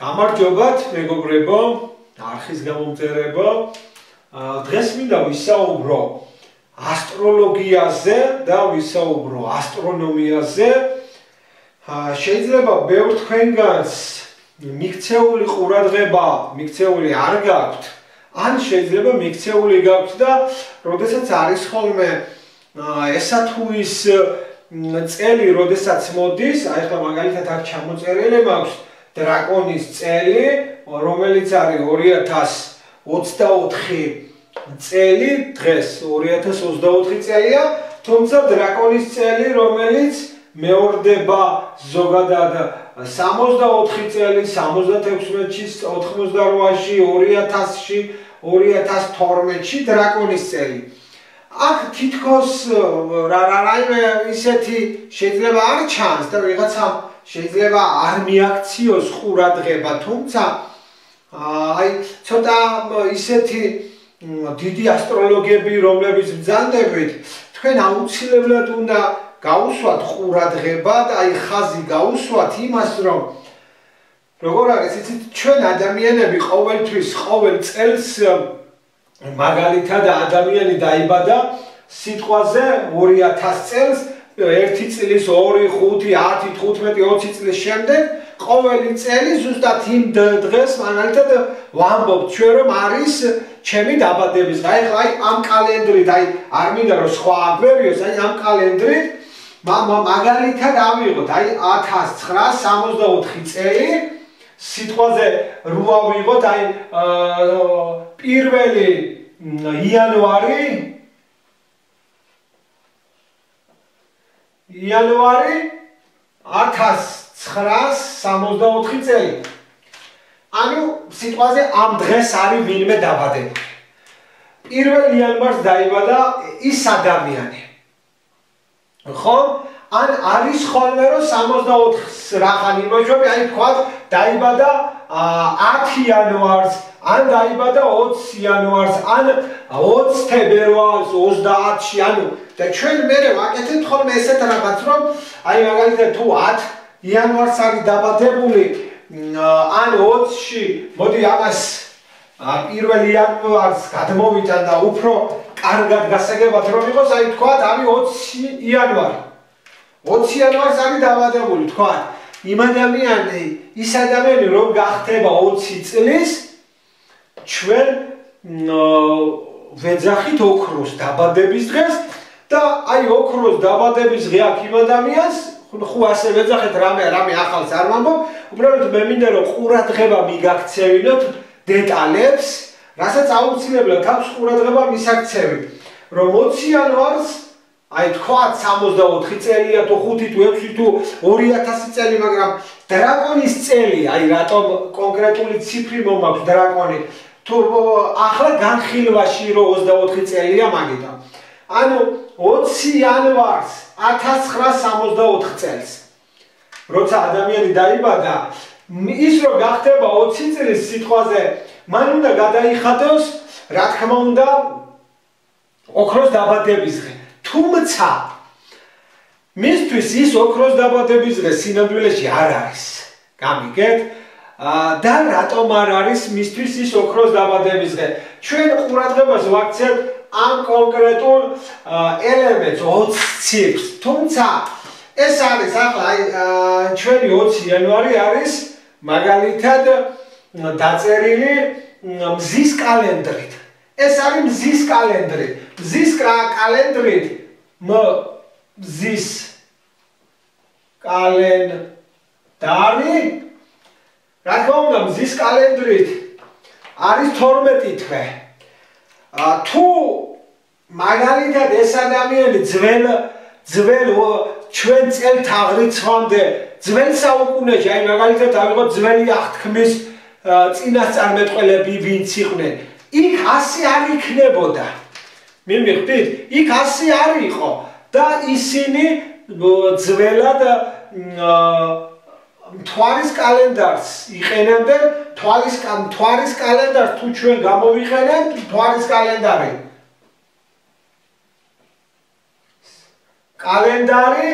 გამარჯობათ, მეგობრებო, არხის გამომწერებო. დღეს მინდა ვისაუბრო ასტროლოგიაზე და ვისაუბრო ასტრონომიაზე. შეიძლება ბევრ თქვენგანს მიქცეული ყურადღება, მიქცეული არ გაქვთ, ან შეიძლება მიქცეული გაქვთ და როდესაც არის ხოლმე ესა თუ ის წელი, როდესაც მოდის, აი ხა მაგალითად აქ ჩამოწერილი მაქვს დრაკონის წელი, რომელიც არის 2024 წელი, დღეს 2024 წელია, თუმცა დრაკონის წელი, რომელიც მეორდება ზოგადად 64 წელი, 76-ში, 88-ში, 2000-ში, 2012-ში დრაკონის წელი. აქ თითქოს რა რა რაიმე ისეთი შეიძლება არ ჩანს და ვიღაცამ შეიძლება არ მიაქციოს ყურადღება, თუმცა აი ცოტა ისეთი დიდი ასტროლოგები, რომლებიც ბძანდებით, თქვენ აუცილებლად უნდა გაუსვათ ყურადღება და აი ხაზი გაუსვათ იმას, რომ როგორ არის იცით, ჩვენ ადამიანები ყოველთვის, ყოველ წელს მაგალითად ადამიანი დაიბადა სიტყვაზე 2000 წელს ერთი წლის 2 5 10 15 20 წლის შემდეგ ყოველი წელი ზუსტად იმ დღეს მაგალითად ვამბობ ჩვენ რომ არის ჩემი დაბადების დღე აი ამ კალენდრით აი არ მინდა რომ სხვა აგვერიოს აი ამ კალენდრით მაგალითად ავიღოთ აი 1964 წელი სიტყვაზე რო ავიღოთ აი პირველი იანვარი იანვარი 1964 წელი. ანუ სიტყვაზე ამ დღეს არის ვინმე დაბადებული. 1 იანვარს დაიბადა ის ადამიანი. ხო? ან არის ხოლმე რომ 64-ს რახან იმოჟობი, აი თქვა დაიბადა 10 იანვარს, ან დაიბადა 20 იანვარს, ან 20 თებერვალს 30-ში, ანუ და ჩვენ მე ვაკეთებ ხოლმე ესეთ რაღაც, რომ აი მაგალითად თუ 10 იანვარს არის დაბადებული, ან 20-ში, მოდი ამას პირველ იანვარს გადმოვიტან და უფრო კარგად გასაგებად რომ იყოს, აი თქვა არის 20 იანვარი. 20 იანვარს არის დაბადებული, თქვა იმ ადამიანი, ის ადამიანი რომ გახდება 20 წლის ჩვენ ვეძახით ოქროს დაბადების დღეს და აი ოქროს დაბადების დღე აქ იმ ადამიანს ხო ასე ვეძახეთ რამე რამე ახალს არ ვამბობ უბრალოდ მე მინდა რომ ყურადღება მიგაქცევინოთ დეტალებს რასაც აუცილებლად აქვს ყურადღება მისაქცევი რომ 20 იანვარს აი თქვა 64 წელია თუ 5 თუ 6 თუ 2000 წელი მაგრამ დრაკონის წელი აი რატომ კონკრეტული ციფრი მომაქვს დრაკონი? თუ ახლა განხილვაში რო 24 წელია მაგითა. ანუ 20 იანვარს 1964 წელს. როცა ადამიანი დაიბადა ის რო გახდება 20 წლის სიტყვაზე მან უნდა გადაიხადოს რა თქმა უნდა ოქროს დაბადების დღე თუმცა მისთვის ის ოქროს დაბადების დღე სინამდვილეში არ არის გამიგეთ და რატომ არ არის მისთვის ის ოქროს დაბადების დღე? ჩვენ ყურადღებას ვაქცევთ ამ კონკრეტულ ელემენტს 20 ციფრს. თუმცა ეს არის ახლა აი ჩვენი 20 იანვარი არის მაგალითად დაწერილი მზის კალენდრით. ეს არის მზის კალენდრი. მზის კალენდრით მზის კალენდარი რა თქმა უნდა მზის კალენდრით არის 12 თვე. ა თუ მაგალითად ეს ადამიანი ძველ ძველ ჩვენ წელთ აღრიცხვამდე ძველ საუკუნეში აი მაგალითად ავიღოთ ძველი აღთქმის წინასწარმეტყველები ვინც იყვნენ. იქ ასე არ იქნებოდა მიმიხდით იქ ასე არ იყო და ისინი ძველად აა მთვარის კალენდარს იყენებდნენ თვალის მთვარის კალენდარს თუ ჩვენ გამოვიყენებთ მთვარის კალენდარი. კალენდარი?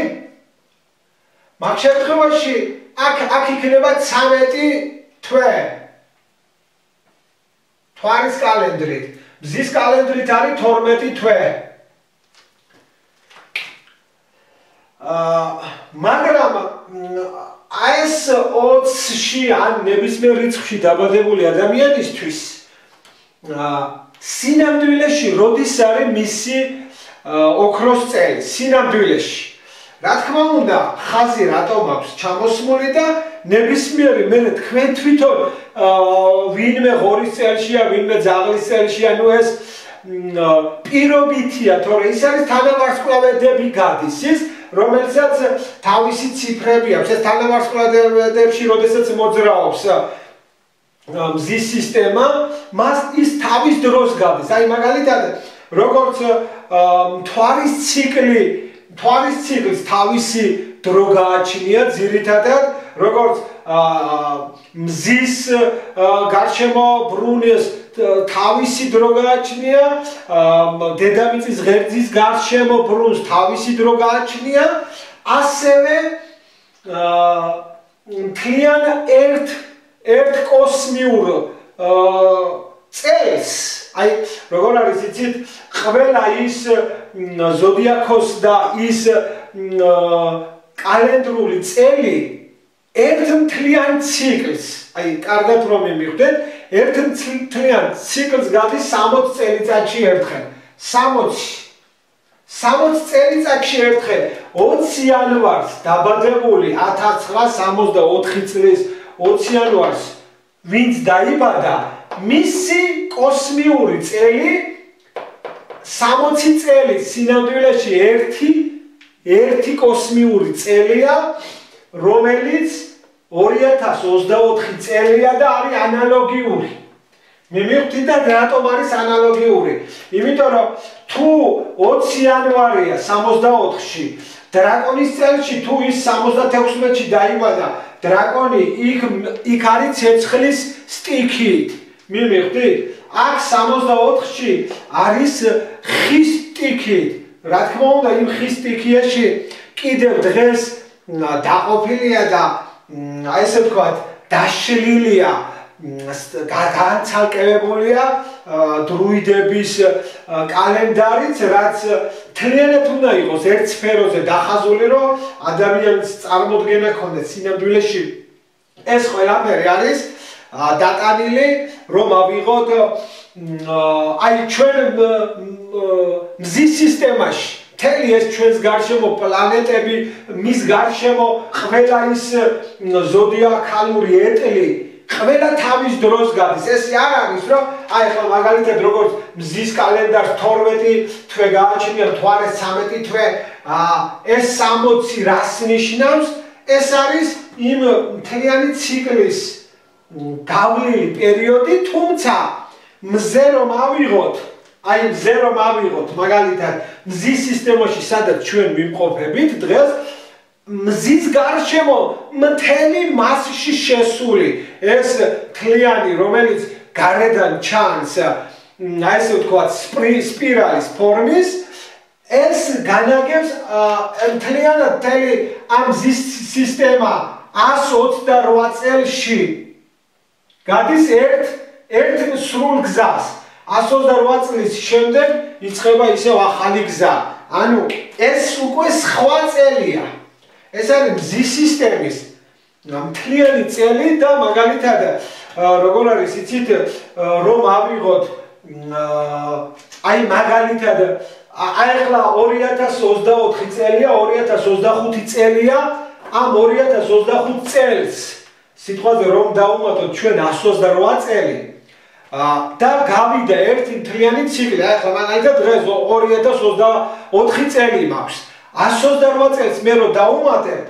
მაგ შემთხვევაში აქ აქ იქნება 13 თვე. თვარის კალენდრით მზის კალენდრით არის 12 თვე. აა მაგრამ ეს 20-ში ან ნებისმიერ რიცხვში დაბადებული ადამიანისთვის აა სინამდვილეში როდის არის მისი ოქროს წელი? სინამდვილეში. რა თქმა უნდა ხაზი რატომ აქვს ჩამოსმული და ნებისმიერი მე თქვენ თვითონ ვინმე ღორის წელშია ვინმე ძაღლის წელშია ნუ ეს პირობითია თორე ის არის თანავარსკვლავედები გადის ის რომელსაც თავისი ციფრები აქვს. ეს თანავარსკვლავედებში როდესაც მოძრაობს მზის სისტემა მას ის თავის დროს გადის. აი მაგალითად როგორც მთვარის ციკლი მთვარის ციკლს თავისი დრო გააჩნია ძირითადად როგორც მზის გარშემო ბრუნეს თავისი დრო გააჩნია დედამიწის ღერძის გარშემო ბრუნს თავისი დრო გააჩნია ასევე მთლიან ერთ ერთ კოსმიურ წელს. აი როგორ არის იცით? ყველა ის ზოდიაქოს და ის კალენდრული წელი ერთ მთლიან ციკლს. აი კარგად რომ მივხვდეთ ერთ მთლიან ციკლს გადის 60 წელიწადში ერთხელ. 60 60 წელიწადში ერთხელ. 20 იანვარს დაბადებული 1964 წლის 20 იანვარს ვინც დაიბადა მისი კოსმიური წელი 60 წელი სინამდვილეში ერთი ერთი კოსმიური წელია რომელიც 2024 წელია და არის ანალოგიური. მე მივხვდი და რატომ არის ანალოგიური? იმიტომ რომ თუ 20 იანვარია 64-ში დრაკონის წელში თუ ის 76-ში დაიბადა დრაკონი იქ იქ არის ცეცხლის სტიქით. მე მივხვდი? აქ 64-ში არის ხის სტიქით. რა თქმა უნდა იმ ხის სტიქიაში კიდევ დღეს დაყოფილია და აი ესე ვთქვათ, დაშლილია განცალკევებულია დრუიდების კალენდარიც, რაც თლიანად უნდა იყოს ერთ სფეროზე დახაზული, რომ ადამიანის წარმოქმნა ქონდეს სინამდვილეში. ეს ყველაფერი არის დატანილი, რომ ავიღოთ აი ჩვენ მზის სისტემაში თელი ეს ჩვენს გარშემო პლანეტები, მის გარშემო ყველა ის ზოდიაქალური ეტლი, ყველა თავის დროს გადის. ეს არ არის, რომ აი ხო მაგალითად როგორც მზის კალენდარს 12 თვე გააჩნია, თვარე 13 თვე, აა ეს 60 რას ნიშნავს? ეს არის იმ მთლიანი ციკლის გავლილი პერიოდი, თუმცა მზე რომ ავიღოთ აი მზე რომ ავიღოთ მაგალითად მზის სისტემაში სადაც ჩვენ ვიმყოფებით დღეს მზის გარშემო მთელი მასში შესული ეს თლიანი რომელიც გარედან ჩანს აი ესე ვთქვათ სპირალის ფორმის ეს განაგებს მთლიანად მთელი ამ მზის სისტემა 128 წელში გადის ერთ ერთ სრულ გზას 128 წლის შემდეგ იწყება ისევ ახალი გზა. ანუ ეს უკვე სხვა წელია. ეს არის მზის სისტემის მთლიანი წელი და მაგალითად როგორ არის იცით რომ ავიღოთ აი მაგალითად აი ახლა 2024 წელია 2025 წელია ამ 2025 წელს სიტყვაზე რომ დაუმატოთ ჩვენ 128 წელი და გავიდა ერთი მთლიანი ციკლი. აი ხა მაგალითად დღეს 2024 წელი მაქვს. 128 წელს მე რო დაუმატებ,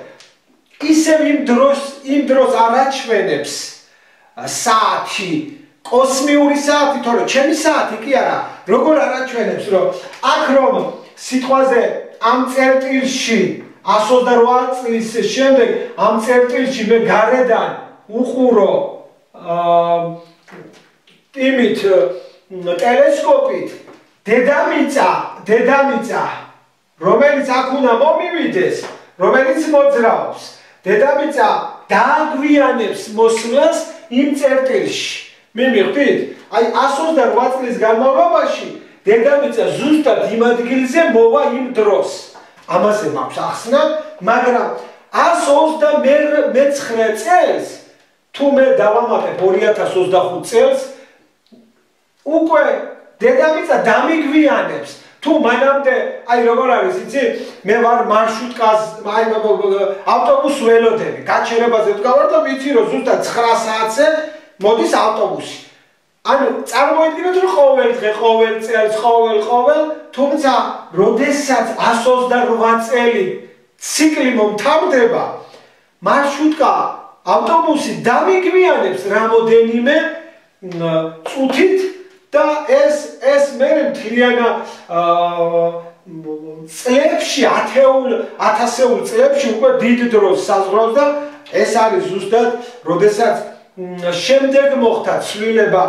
ისევ იმ დროს იმ დროს არაჩვენებს საათი, კოსმიური საათი, თორე ჩემი საათი კი არა. როგორ არაჩვენებს, რომ აქ რომ სიტყვაზე ამ წერტილში 128 წლის შემდეგ ამ წერტილში მე გარედან უყურო აა იმით ტელესკოპით დედამიწა დედამიწა რომელიც აქ უნდა მომივიდეს რომელიც მოძრაობს დედამიწა დააგვიანებს მოსვლას იმ წერტილში. მე მიხდით? აი 128 წლის განმავლობაში დედამიწა ზუსტად იმ ადგილზე მოვა იმ დროს. ამაზე მაქვს ახსნა, მაგრამ 129 წელს თუ მე დავამატებ 2025 წელს უკვე დედამიწა დამიგვიანებს. თუ მანამდე აი როგორ არის იცი მე ვარ მარშრუტკას აი ავტობუს ველოდები გაჩერებაზე ვდგავარ და ვიცი რომ ზუსტად 9 საათზე მოდის ავტობუსი. ანუ წარმოიდგინეთ რომ ყოველ დღე ყოველ წელს ყოველ ყოველ თუმცა როდესაც 128 წელი ციკლი მომთავრდება მარშრუტკა ავტობუსი დამიგვიანებს რამოდენიმე წუთით და ეს ეს მე მთლიანა წლებში ათეულ ათასეულ წლებში უკვე დიდ დროს საზღვრავს და ეს არის ზუსტად როდესაც შემდეგ მოხდა ცვლილება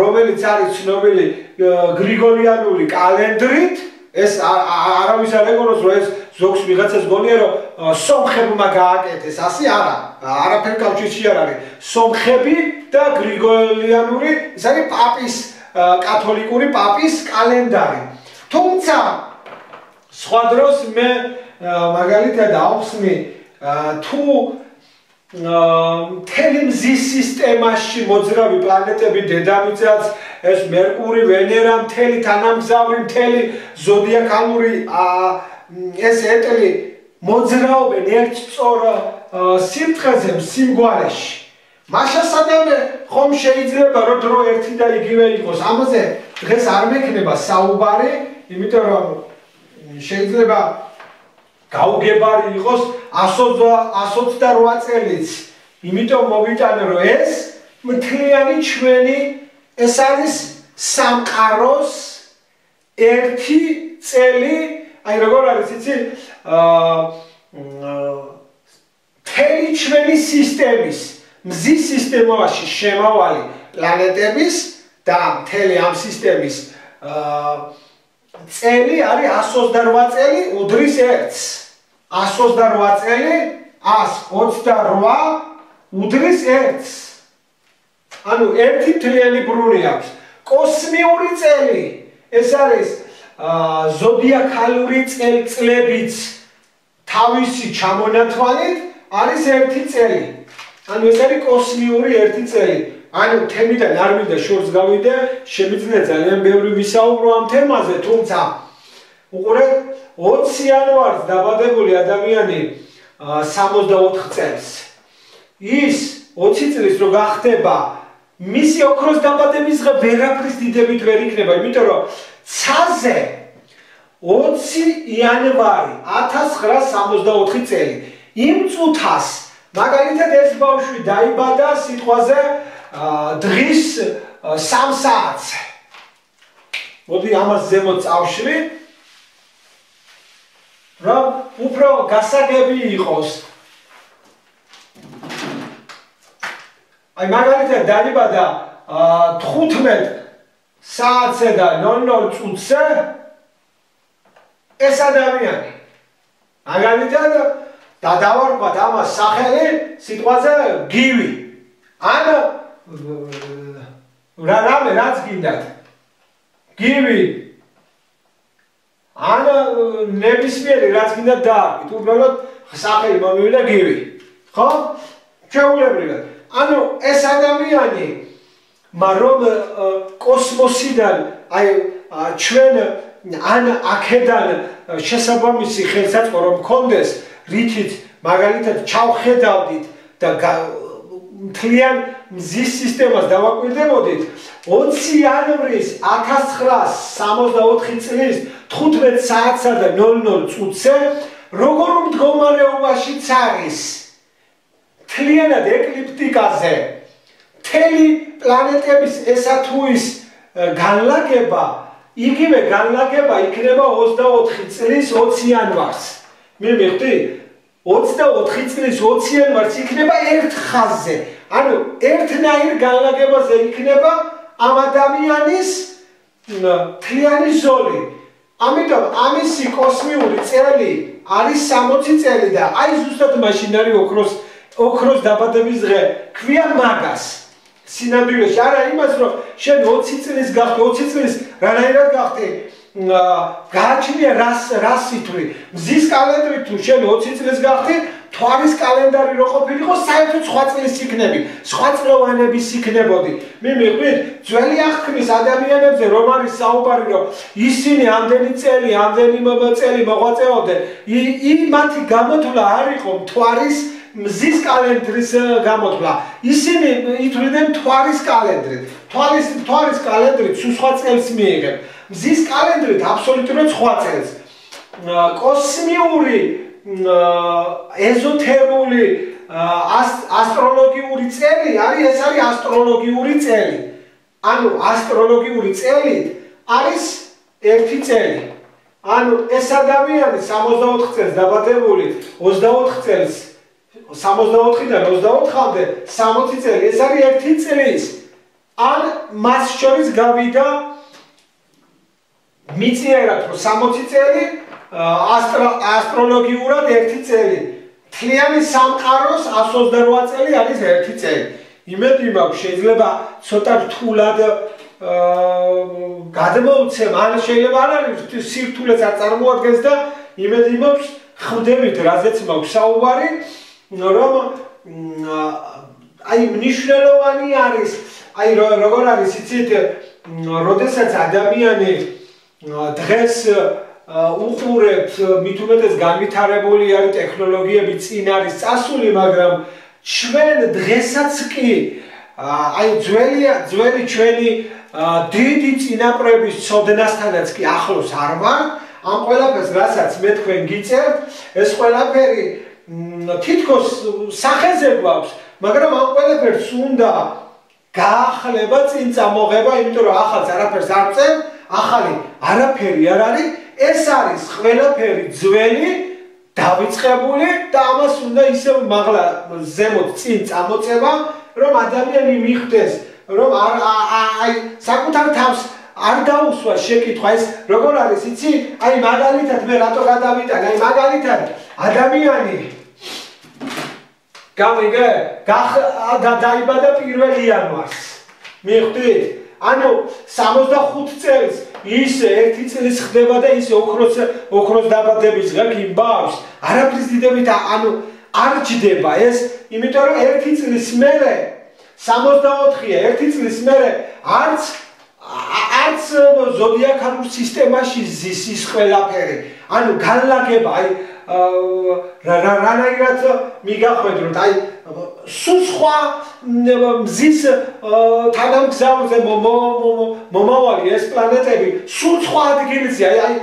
რომელიც არის ცნობილი გრიგორიანული კალენდრით ეს არავის არ ეკონოს რომ ეს ზოგს ვიღაცას გონია რომ სომხებმა გააკეთეს. ასე არა. არაფერ კავშირში არ არის სომხები და გრიგოლიანური ეს არის პაპის კათოლიკური პაპის კალენდარი. თუმცა სხვა დროს მე მაგალითად ავხსნი თუ თელი მზის სისტემაში მოძრავი პლანეტები დედამიწაც ეს მერკური ვენერა მთელი თანამგზავრი მთელი ზოდიაკალური ეს ეტლი მოძრაობენ ერთ სწორ სიმთხეზე სიმგვარეში. მაშასადამე ხომ შეიძლება რომ დრო ერთი და იგივე იყოს. ამაზე დღეს არ მექნება საუბარი იმიტომ რომ შეიძლება გაუგებარი იყოს 128 წელიც. იმიტომ მოვიტანე რომ ეს მთლიანი ჩვენი ეს არის სამყაროს ერთი წელი აი როგორ არის იცი აა თელი ჩვენი სისტემის მზის სისტემაში შემავალი პლანეტების და მთელი ამ სისტემის აა წელი არის 128 წელი უდრის ერთს 128 წელი 128 უდრის ერთს ანუ ერთი თლიანი ბრუნი აქვს კოსმიური წელი ეს არის ზოდიაკალური წლებიც თავისი ჩამონათვალით არის ერთი წელი. ანუ ეს არის კოსმიური ერთი წელი. ანუ თემიდან არ მინდა შორს გავიდე, შემიძლია ძალიან ბევრი ვისაუბრო ამ თემაზე, თუმცა უყურეთ 20 იანვარს დაბადებული ადამიანი 64 წელს. ის 20 წლის რო გახდება მისი ოქროს დაბადების დღე ვერაფრის დიდებით ვერ იქნება, იმიტომ რომ ცაზე 20 იანვარი 1964 წელი იმ წუთას მაგალითად ეს ბავშვი დაიბადა სიტყვაზე დღის 3 საათს. მოდი ამას ზემოთ წავშლი. რომ უფრო გასაგები იყოს. აი მაგალითად დაიბადა 15 საათზე და 00 წუთზე ეს ადამიანი. მაგალითად და დავარქვათ ამას სახელი სიტყვაზე გივი. ან რა რამე რაც გინდათ? გივი! ან ნებისმიერი რაც გინდათ დააკვით უბრალოდ სახელი მომივიდა გივი. ხო? ჩაულებრივად. ანუ ეს ადამიანი მაგრამ კოსმოსიდან აი ჩვენ ან აქედან შესაბამისი ხელსაწყო რომ მქონდეს რითიც მაგალითად ჩავხედავდით და მთლიან მზის სისტემას დავაკვირდებოდით 20 იანვრის 1964 წლის 15 საათსა და 00 წუთზე როგორ მდგომარეობაშიც არის მთლიანად ეკლიპტიკაზე მთელი პლანეტების ესა თუ ის განლაგება იგივე განლაგება იქნება 24 წლის 20 იანვარს. მე მიხდი 24 წლის 20 იანვარს იქნება ერთ ხაზზე. ანუ ერთნაირ განლაგებაზე იქნება ამ ადამიანის თლიანი ზოლი. ამიტომ ამისი კოსმიური წელი არის 60 წელი და აი ზუსტად მაშინ არის ოქროს ოქროს დაბადების დღე. ქვია მაგას. სინამდვილეში. არა იმას რომ შენ 20 წლის გახდი 20 წლის რანაირად გახდი გააჩნია რას რას ითვლი მზის კალენდრი თუ შენ 20 წლის გახდი თვარის კალენდარი რო ყოფილიყო საერთოდ სხვა წლის იქნები სხვა წლოვანების იქნებოდი მე მიყვით ძველი აღქმის ადამიანებზე რომ არის საუბარი რომ ისინი ამდენი წელი ამდენი წელი მოღვაწეობდნენ ი მათი გამოთვლა არ იყო თვარის მზის კალენდრის გამოთვლა. ისინი ითვლიდნენ თვარის კალენდრით. თვარის თვარის კალენდრით სხვა წელს მიიღებ. მზის კალენდრით აბსოლუტურად სხვა წელს. კოსმიური ეზოთერმული ასტროლოგიური წელი არის ეს არის ასტროლოგიური წელი. ანუ ასტროლოგიური წელი არის ერთი წელი. ანუ ეს ადამიანი 64 წელს დაბადებული 24 წელს 64-დან 24-მდე 60 წელი ეს არის ერთი წლის ან მას შორის გავიდა მიწიერად რომ 60 წელი ასტროლოგიურად ერთი წელი. თლიანი სამყაროს 128 წელი არის ერთი წელი. იმედი მაქვს შეიძლება ცოტა რთულად გადმოვცემ ან შეიძლება არ არის სირთულეც არ წარმოადგენს და იმედი მაქვს ხვდებით რაზეც მაქვს საუბარი რომ აი მნიშვნელოვანი არის აი როგორ არის იცით როდესაც ადამიანი დღეს უყურებს მით უმეტეს განვითარებული არის ტექნოლოგიები წინ არის წასული მაგრამ ჩვენ დღესაც კი აი ძველია ძველი ჩვენი დიდი წინაპრების ცოდნასთანაც კი ახლოს არ ვარ. ამ ყველაფერს რასაც მე თქვენ გიწერთ ეს ყველაფერი თითქოს სახეზე გვაქვს, მაგრამ ამ ყველაფერს უნდა გაახლება წინ წამოღება, იმიტომ რომ ახალს არაფერს არ წევ, ახალი არაფერი არ არის, ეს არის ყველაფერი ძველი, დავიწყებული და ამას უნდა ისევ მაღლა ზემოთ წინ წამოწევა, რომ ადამიანი მიხვდეს, რომ არ აი საკუთარ თავს არ დაუსვა შეკითხვა ეს როგორ არის იცი? აი მაგალითად მე რატო გადავიტან? აი მაგალითად ადამიანი გამიგე და დაიბადა 1 იანვარს მიხვდით ანუ 65 წელს ის ერთი წელი ხდება და ის ოქროს ოქროს დაბადების დღე გიმბავს არაფრის დიდებით ანუ არ ჯდება ეს იმიტომ რომ ერთი წლის მერე 64-ია ერთი წლის მერე არც არც ზოდიაქალურ სისტემაში ზის ის ყველაფერი. ანუ განლაგება აი რა რა რანაირად მიგახვედროთ აი სულ სხვა მზის თანამგზავრზე მომავალი ეს პლანეტები სულ სხვა ადგილზე აი აი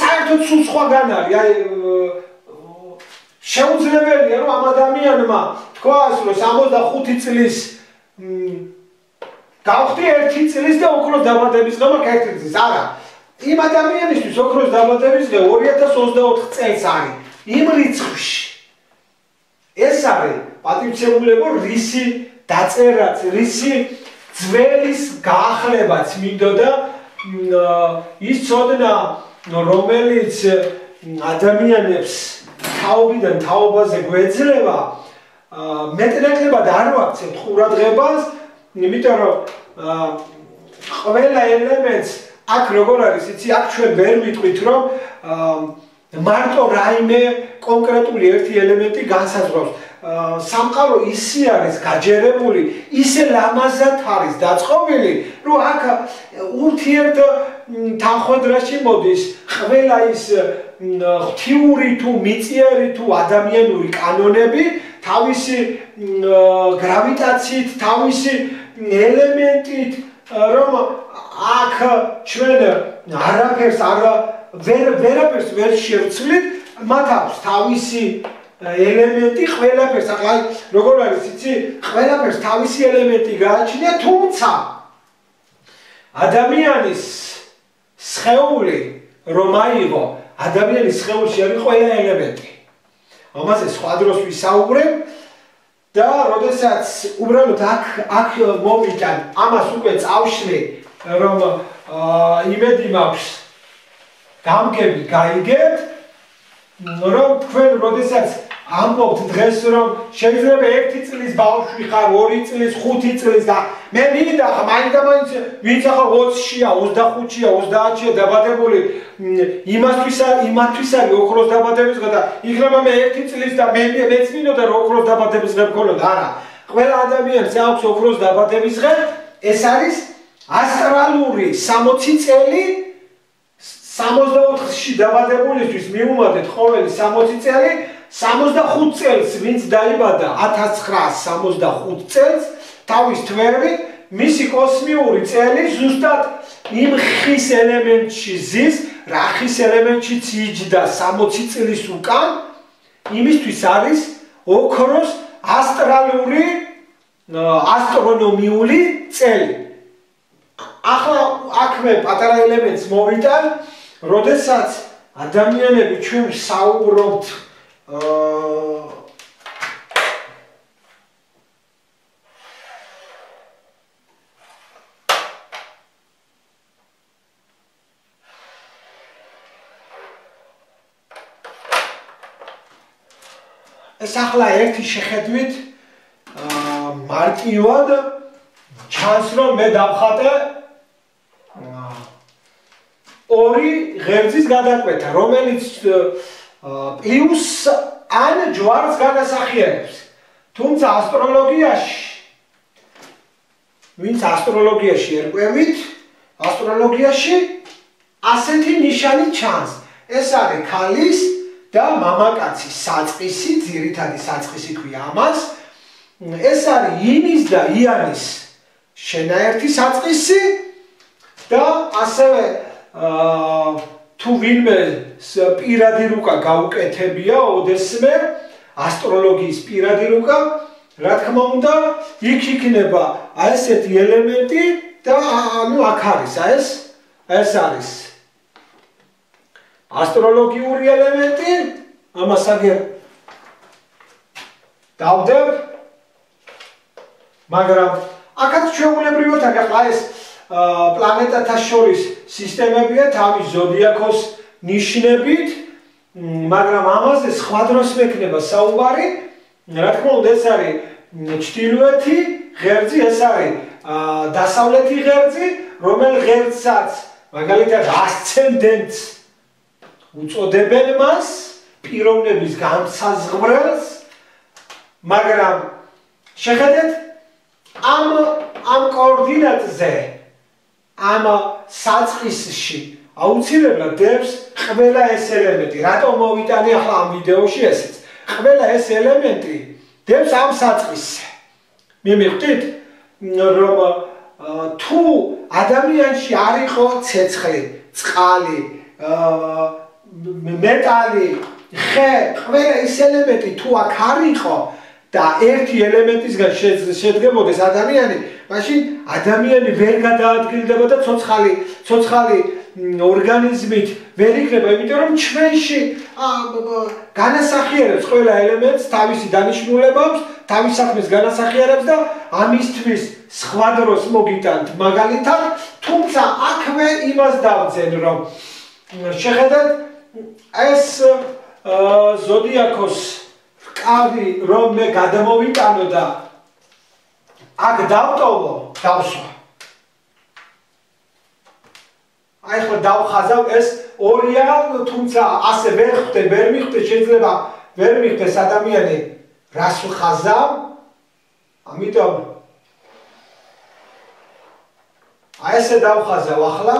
საერთოდ სულ სხვაგან არის აი შეუძლებელია რომ ამ ადამიანმა თქვას რომ 65 წლის გავხდი ერთი წლის და უფრო დაბადების ერთი წლის არა იმ ადამიანისთვის ოქროს დაბადების დღე 2024 წელს არის. იმ რიცხვში. ეს არის პატივცემულებო რისი დაწერაც, რისი ძველის გაახლებაც მინდოდა ის ცოდნა რომელიც ადამიანებს თაობიდან თაობაზე გვეძლევა მეტნაკლებად არ ვაქცევთ ყურადღებას, იმიტომ რომ ყველა ელემენტს აქ როგორ არის იცი აქ ჩვენ ვერ ვიტყვით რომ მარტო რაიმე კონკრეტული ერთი ელემენტი განსაზღვრავს. სამყარო ისე არის გაჯერებული ისე ლამაზად არის დაწყობილი რომ აქ ურთიერთ თანხმდრაში მოდის ყველა ის ღთიური თუ მიწიერი თუ ადამიანური კანონები თავისი გრავიტაციით თავისი ელემენტით რომ აქ ჩვენ არაფერს არ ვერ ვერაფერს ვერ შევცვლით მათ აქვს თავისი ელემენტი ყველაფერს ახლა როგორ არის იცი? ყველაფერს თავისი ელემენტი გააჩნია თუმცა ადამიანის სხეული რომ აიღო ადამიანის სხეულში არის ყველა ელემენტი. ამაზე სხვა დროს ვისაუბრებ და როდესაც უბრალოდ აქ აქ მოვიტან ამას უკვე წავშლი რომ იმედი მაქვს გამგები გაიგეთ რომ თქვენ როდესაც ამბობთ დღეს რომ შეიძლება 1 წლის ბავშვი ხარ, 2 წლის, 5 წლის და მე მინდა ხა მაინც და მაინც ვინც ახლა 20-ია, 25-ია, 30-ია დაბადებული იმასთვის იმასთვის არის ოქროს დაბადების დღე და იქნება მე 1 წლის და მე მეც მინდოდა რომ ოქროს დაბადების დღე მქონოდა. არა. ყველა ადამიანს აქვს ოქროს დაბადების დღე. ეს არის ასტრალური 60 წელი 64-ში დაბადებულისთვის მიუმატეთ ყოველი 60 წელი 65 წელს ვინც დაიბადა 1965 წელს თავის თვეები მისი კოსმიური წელი ზუსტად იმ ხის ელემენტში ზის რა ხის ელემენტში ციჯდა 60 წლის უკან იმისთვის არის ოქროს ასტრალური ასტრონომიული წელი ახლა აქვე პატარა ელემენტს მოვიტან როდესაც ადამიანები ჩვენ საუბრობთ აა ეს ახლა ერთი შეხედვით მარტივად ჩანს რომ მე დავხატე ორი ღერძის გადაკვეთა რომელიც პლუს ან ჯვარს განასახიერებს. თუმცა ასტროლოგიაში ვინც ასტროლოგიაში ერკვევით, ასტროლოგიაში ასეთი ნიშანი ჩანს. ეს არის ქალის და მამაკაცის საწყისი, ძირითადი საწყისი ქვია ამას. ეს არის ინის და იანის შენაერთი საწყისი და ასევე აა თუ ვინმე პირადი რუკა გაუკეთებია ოდესმე ასტროლოგიის პირადი რუკა რა თქმა უნდა იქ იქნება აი ესეთი ელემენტი და ანუ აქ არის აი ეს ეს არის. ასტროლოგიური ელემენტი ამას აგერ დავდებ მაგრამ აქაც ჩვეულებრივად ახლა ეს პლანეტათა შორის სისტემებია თავის ზოდიაქოს ნიშნებით, მაგრამ ამაზე სხვა დროს მექნება საუბარი. რა თქმა უნდა, ეს არის ჩtildeოეთი ღერძი, ეს არის დასავლეთი ღერძი, რომელ ღერძსაც მაგალითად ასცენდენტს უწოდებენ მას, პიროვნების განსაზღვრელს, მაგრამ შეხედეთ ამ ამ კოორდინატზე ამ საწყისში აუცილებლად დებს ყველა ეს ელემენტი. რატომ მოვიტანე ახლა ამ ვიდეოში ესეც? ყველა ეს ელემენტი დებს ამ საწყისზე. მე მივხვდით რომ თუ ადამიანში არ იყო ცეცხლი, წყალი, მეტალი, ხე, ყველა ეს ელემენტი თუ აქ არ იყო და ერთი ელემენტისგან შედგებოდეს ადამიანი, მაშინ ადამიანი ვერ გადაადგილდება და ცოცხალი ცოცხალი ორგანიზმით ვერ იქნება, იმიტომ რომ ჩვენში განასახიერებს ყველა ელემენტს თავისი დანიშნულებებს, თავის საქმეს განასახიერებს და ამისთვის სხვა დროს მოგიტანთ მაგალითად, თუმცა აქვე იმას დავძენ, რომ შეხედეთ ეს ზოდიაქოს კავი რომ მე გადამოვიტანო და აქ დავტოვო დავსვა. აი ხო დავხაზავ ეს ორია თუმცა ასე ვერ ხდე ვერ მიხდე შეიძლება ვერ მიხდეს ადამიანი რას ხაზავ ამიტომ აი ესე დავხაზავ ახლა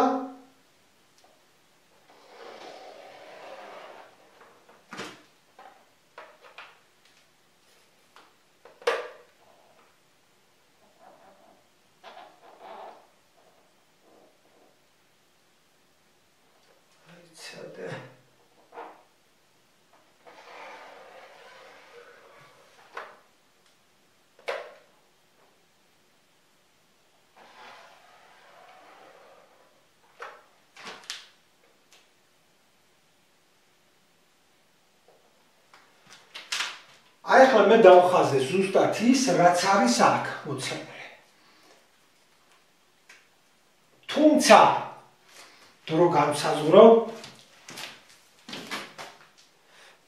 აი ახლა მე დავხაზე ზუსტად ის რაც არის აქ მოცემული. თუმცა დრო გამსაზღვრო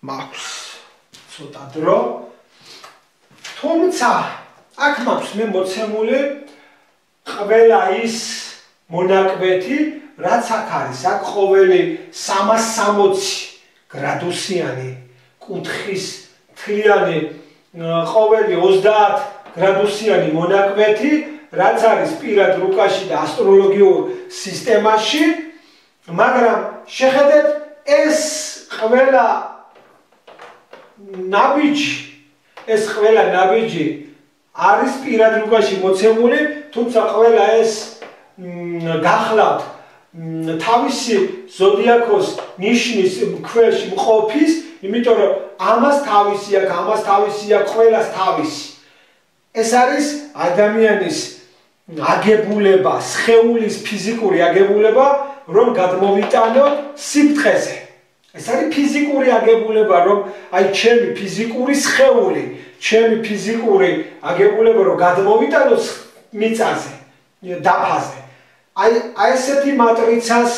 მაქვს ცოტა დრო. თუმცა აქ მაქვს მე მოცემული ყველა ის მონაკვეთი, რაც აქ არის, აქ ყოველი 360 გრადუსიანი კუთხის თლიანი ყოველი 30 გრადუსიანი მონაკვეთი, რაც არის პირად რუკაში და ასტროლოგიურ სისტემაში, მაგრამ შეხედეთ ეს ყველა ნაბიჯი ეს ყველა ნაბიჯი არის პირად რუკაში მოცემული, თუმცა ყველა ეს გახლავთ თავისი ზოდიაქოს ნიშნის ქვეშ მყოფის, იმიტომ რომ ამას თავისი აქვს, ამას თავისი აქვს, ყველას თავისი. ეს არის ადამიანის აგებულება, სხეულის ფიზიკური აგებულება, რომ გადმოვიტანოთ სიფთხეზე. ეს არის ფიზიკური აგებულება, რომ აი ჩემი ფიზიკური სხეული, ჩემი ფიზიკური აგებულება რომ გადმოვიტანოთ მიწაზე, დაფაზე. აი აი ესეთი მატრიცას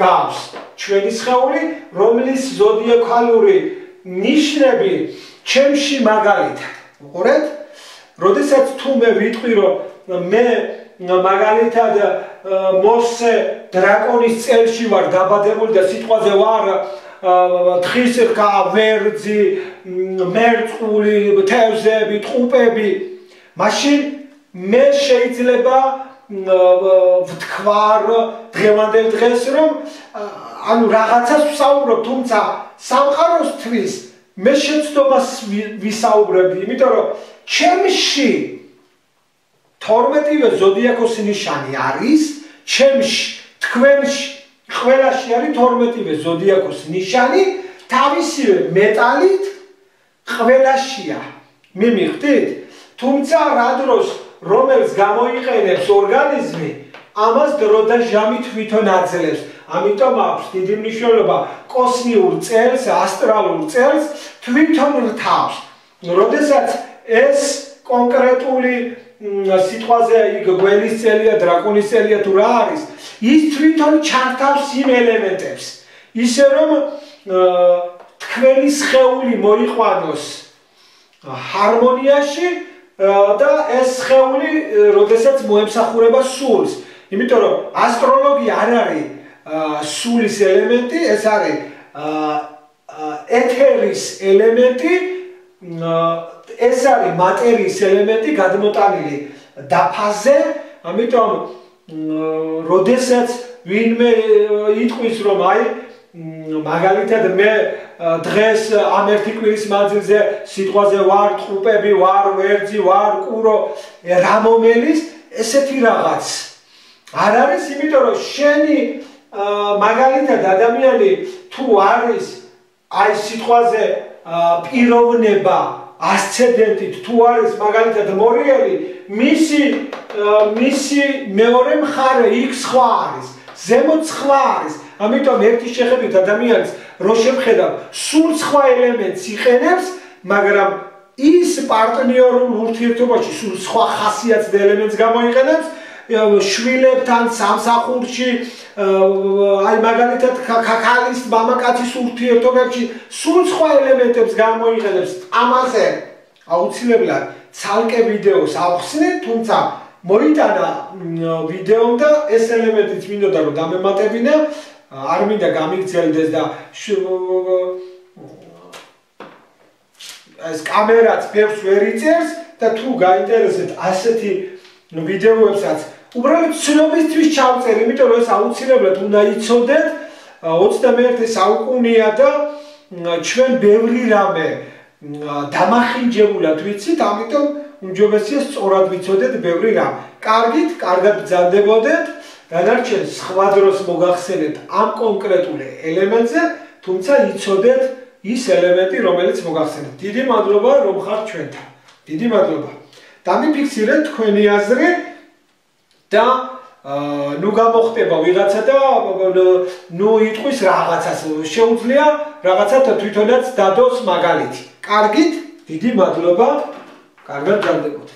გავს ჩვენი სხეული, რომლის ზოდიაქალური ნიშნები ჩემში მაგალითად. უყურეთ? როდესაც თუ მე ვიტყვი რომ მე მაგალითად მოსე დრაკონის წელში ვარ დაბადებული და სიტყვაზე ვარ თხის ხა ვერძი მერწყული თევზები ტყუპები მაშინ მე შეიძლება ვთქვარ დღევანდელ დღეს რომ ანუ რაღაცას ვსაუბრობ თუმცა სამყაროსთვის მე შეცდომას ვისაუბრები იმიტომ რომ ჩემში 12-ვე ზოდიაქოს ნიშანი არის ჩემში თქვენში ყველაში არის 12-ვე ზოდიაქოს ნიშანი თავისივე მეტალით ყველაშია მიმიხდით თუმცა რა დროს რომელს გამოიყენებს ორგანიზმი, ამას დრო და ჟამი თვითონ აძლევს. ამიტომ აქვს დიდი მნიშვნელობა კოსმიურ წელს, ასტრალურ წელს თვითონ რთავს. როდესაც ეს კონკრეტული სიტყვაზე იქ გველის წელია, დრაკონის წელია თუ რა არის, ის თვითონ ჩართავს იმ ელემენტებს. ისე რომ თქვენი სხეული მოიყვანოს ჰარმონიაში და ეს ხეული, როდესაც მოემსახურება სულს, იმიტომ რომ ასტროლოგია არ არის სულის ელემენტი, ეს არის ეთერის ელემენტი, ეს არის მატერიის ელემენტი გადმოტანილი დაფაზე, ამიტომ როდესაც ვინმე იტყვის რომ აი მაგალითად მე დღეს ამ ერთი კვირის მანძილზე სიტყვაზე ვარ ტყუპები ვარ ვერძი ვარ კურო რა მომელის? ესეთი რაღაც არ არის იმიტომ რომ შენი მაგალითად ადამიანი თუ არის აი სიტყვაზე პიროვნება ასცედენტით თუ არის მაგალითად მორიელი მისი მისი მეორე მხარე იქ სხვა არის ზემოთ სხვა არის. ამიტომ ერთი შეხედვით ადამიანის რო შეხედავ სულ სხვა ელემენტს იყენებს, მაგრამ ის პარტნიორულ ურთიერთობაში სულ სხვა ხასიათს და ელემენტს გამოიყენებს შვილებთან სამსახურში აი მაგალითად ქაქალის მამაკაცის ურთიერთობებში სულ სხვა ელემენტებს გამოიყენებს. ამაზე აუცილებლად ცალკე ვიდეოს ავხსნე თუმცა მოიტანა ვიდეომ და ეს ელემენტიც მინდოდა რომ დამემატებინა. არ მინდა გამიგრძელდეს და ეს კამერაც ფერს ვერ იწერს და თუ გაინტერესებთ ასეთი ვიდეოებსაც უბრალოდ ცნობისთვის ჩავწერ, იმიტომ რომ ეს აუცილებლად უნდა იცოდეთ 21 საუკუნეა და ჩვენ ბევრი რამე დამახინჯებულად ვიცით, ამიტომ უმჯობესია სწორად ვიცოდეთ ბევრი რამე. კარგით, კარგად ბრძანდებოდეთ. გადარჩენ სხვა დროს მოგახსენეთ ამ კონკრეტული ელემენტზე, თუმცა იცოდეთ ის ელემენტი, რომელიც მოგახსენეთ. დიდი მადლობა, რომ ხართ ჩვენთან. დიდი მადლობა. დამიფიქსირეთ თქვენი აზრი და ნუ გამოხდება ვიღაცა და ნუ იტყვის რაღაცას. შეუძლია რაღაცა თვითონაც დადოს მაგალითი. კარგით? დიდი მადლობა. კარგად ჯანდებოდეთ.